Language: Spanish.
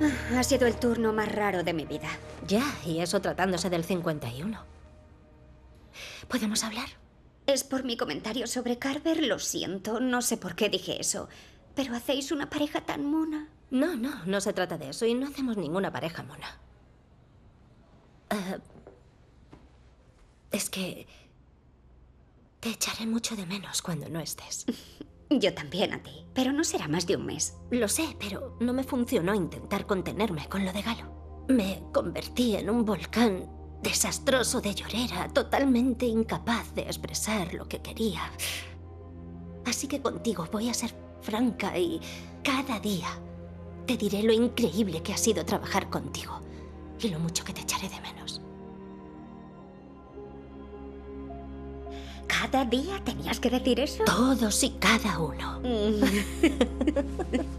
Ah, Ha sido el turno más raro de mi vida. Ya, y eso tratándose del 51. ¿Podemos hablar? Es por mi comentario sobre Carver, lo siento, no sé por qué dije eso. Pero hacéis una pareja tan mona. No, no, no se trata de eso y no hacemos ninguna pareja mona. Ah, es que te echaré mucho de menos cuando no estés. Yo también a ti, pero no será más de un mes. Lo sé, pero no me funcionó intentar contenerme con lo de Galo. Me convertí en un volcán desastroso de llorera, totalmente incapaz de expresar lo que quería. Así que contigo voy a ser franca y cada día te diré lo increíble que ha sido trabajar contigo y lo mucho que te echaré de menos. ¿Cada día tenías que decir eso? Todos y cada uno. Mm.